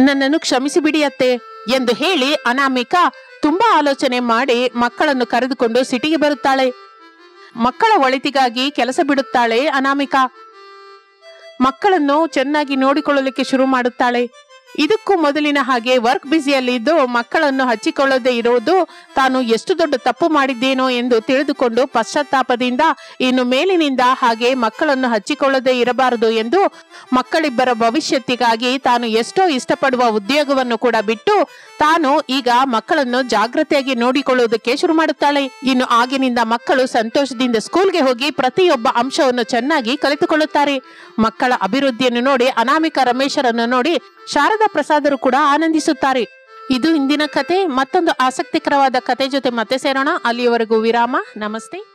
ನನ್ನನ್ನು ಕ್ಷಮಿಸಿ ಬಿಡಿಯತ್ತೆ ಎಂದು ಹೇಳಿ ಅನಾಮಿಕಾ ತುಂಬಾ ಆಲೋಚನೆ ಮಾಡಿ ಮಕ್ಕಳನ್ನು ಕರೆದುಕೊಂಡು ಸಿಟಿಗೆ ಬರುತ್ತಾಳೆ. ಮಕ್ಕಳ ಒಳಿತಿಗಾಗಿ ಕೆಲಸ ಬಿಡುತ್ತಾಳೆ ಅನಾಮಿಕಾ. ಮಕ್ಕಳನ್ನು ಚೆನ್ನಾಗಿ ನೋಡಿಕೊಳ್ಳಲಿಕ್ಕೆ ಶುರು ಮಾಡುತ್ತಾಳೆ. ಇದಕ್ಕೂ ಮೊದಲಿನ ಹಾಗೆ ವರ್ಕ್ ಬ್ಯುಸಿಯಲ್ಲಿದ್ದು ಮಕ್ಕಳನ್ನು ಹಚ್ಚಿಕೊಳ್ಳದೆ ಇರುವುದು ತಾನು ಎಷ್ಟು ದೊಡ್ಡ ತಪ್ಪು ಮಾಡಿದ್ದೇನೋ ಎಂದು ತಿಳಿದುಕೊಂಡು ಪಶ್ಚಾತ್ತಾಪದಿಂದ ಇನ್ನು ಮೇಲಿನಿಂದ ಹಾಗೆ ಮಕ್ಕಳನ್ನು ಹಚ್ಚಿಕೊಳ್ಳದೆ ಇರಬಾರದು ಎಂದು ಮಕ್ಕಳಿಬ್ಬರ ಭವಿಷ್ಯತ್ತಿಗಾಗಿ ತಾನು ಎಷ್ಟೋ ಇಷ್ಟಪಡುವ ಉದ್ಯೋಗವನ್ನು ಕೂಡ ಬಿಟ್ಟು ತಾನು ಈಗ ಮಕ್ಕಳನ್ನು ಜಾಗ್ರತೆಯಾಗಿ ನೋಡಿಕೊಳ್ಳುವುದಕ್ಕೆ ಶುರು ಮಾಡುತ್ತಾಳೆ. ಇನ್ನು ಆಗಿನಿಂದ ಮಕ್ಕಳು ಸಂತೋಷದಿಂದ ಸ್ಕೂಲ್ಗೆ ಹೋಗಿ ಪ್ರತಿಯೊಬ್ಬ ಅಂಶವನ್ನು ಚೆನ್ನಾಗಿ ಕಲಿತುಕೊಳ್ಳುತ್ತಾರೆ. ಮಕ್ಕಳ ಅಭಿವೃದ್ಧಿಯನ್ನು ನೋಡಿ ಅನಾಮಿಕ ರಮೇಶರನ್ನು ನೋಡಿ ಶಾರದಾ ಪ್ರಸಾದರು ಕೂಡ ಆನಂದಿಸುತ್ತಾರೆ. ಇದು ಇಂದಿನ ಕತೆ, ಮತ್ತೊಂದು ಆಸಕ್ತಿಕರವಾದ ಕತೆ ಜೊತೆ ಮತ್ತೆ ಸೇರೋಣ. ಅಲ್ಲಿಯವರೆಗೂ ವಿರಾಮ. ನಮಸ್ತೆ.